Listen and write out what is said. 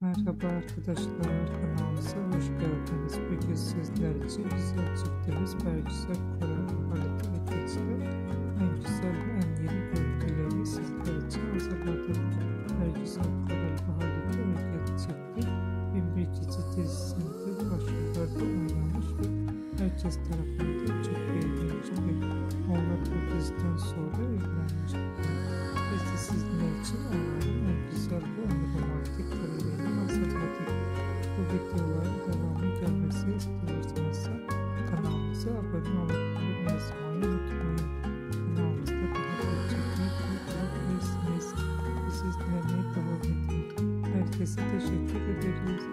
Merhaba arkadaşlar kanalımıza hoş geldiniz. Bugün sizler için güzel çiftimiz Bergüzel Koran Halit ve Keçiler en güzel ve en yeni görüntülerini sizler için hazırladım. Bergüzel Koran Halit ve Eket çifti Binbir Keçi dizisinde başrollerde oynamış ve herkes tarafından çok beğenilmiş onlar bu diziden sonra videoların devamı gelmesi istiyorsanız abone olup yazmayı unutmayın. Kanalımızda daha gerçekten bulabilirsiniz. Bizi izlemeye teşekkür ederiz.